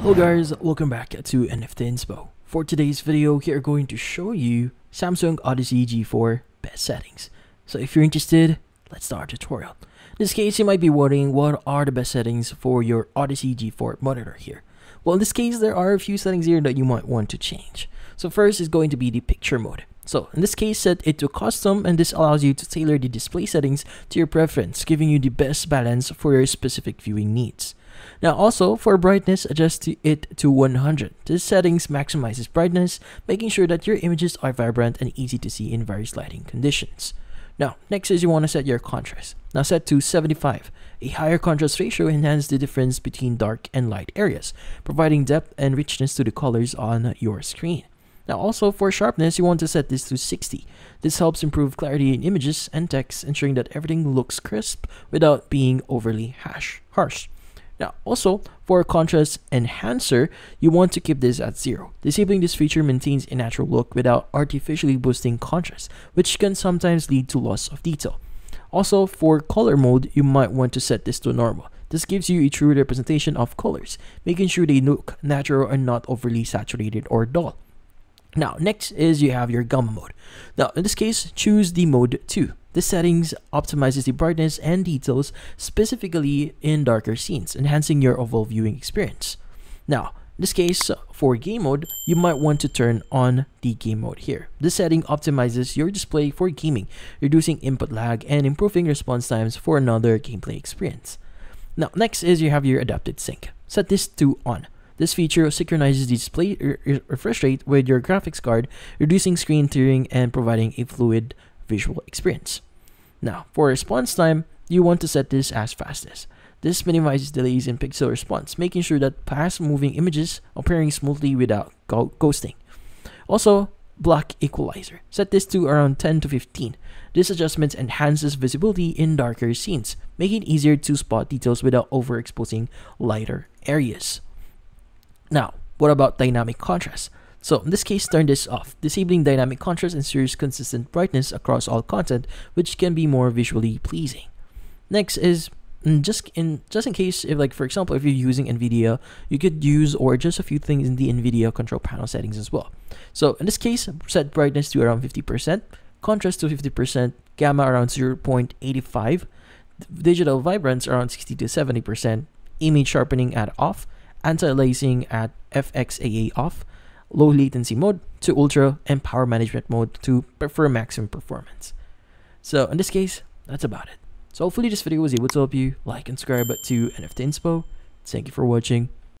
Hello guys, welcome back to NFT Inspo. For today's video, we are going to show you Samsung Odyssey G4 best settings. So if you're interested, let's start our tutorial. In this case, you might be wondering what are the best settings for your Odyssey G4 monitor here. Well, in this case, there are a few settings here that you might want to change. So first is going to be the picture mode. So in this case, set it to custom and this allows you to tailor the display settings to your preference, giving you the best balance for your specific viewing needs. Now also, for brightness, adjust it to 100. This settings maximizes brightness, making sure that your images are vibrant and easy to see in various lighting conditions. Now, next is you want to set your contrast. Now set to 75. A higher contrast ratio enhances the difference between dark and light areas, providing depth and richness to the colors on your screen. Now also for sharpness, you want to set this to 60. This helps improve clarity in images and text, ensuring that everything looks crisp without being overly harsh. Now, also, for a contrast enhancer, you want to keep this at zero. Disabling this feature maintains a natural look without artificially boosting contrast, which can sometimes lead to loss of detail. Also, for color mode, you might want to set this to normal. This gives you a true representation of colors, making sure they look natural and not overly saturated or dull. Now, next is you have your gamma mode. Now, in this case, choose the mode 2. This settings optimizes the brightness and details specifically in darker scenes, enhancing your overall viewing experience. Now, in this case, for game mode, you might want to turn on the game mode here. This setting optimizes your display for gaming, reducing input lag and improving response times for another gameplay experience. Now, next is you have your adaptive sync. Set this to on. This feature synchronizes the display refresh rate with your graphics card, reducing screen tearing and providing a fluid visual experience. Now, for response time, you want to set this as fastest. This minimizes delays in pixel response, making sure that fast-moving images appearing smoothly without ghosting. Also, black equalizer. Set this to around 10 to 15. This adjustment enhances visibility in darker scenes, making it easier to spot details without overexposing lighter areas. Now, what about dynamic contrast? So in this case, turn this off. Disabling dynamic contrast ensures consistent brightness across all content, which can be more visually pleasing. Next is mm, just in just in case if like for example if you're using nvidia you could use or adjust a few things in the nvidia control panel settings as well so in this case set brightness to around 50% contrast to 50% gamma around 0.85 digital vibrance around 60 to 70% image sharpening at off anti-aliasing at FXAA off, low latency mode to ultra, and power management mode to prefer maximum performance. So in this case, that's about it. So hopefully this video was able to help you. Like and subscribe to NFT Inspo. Thank you for watching.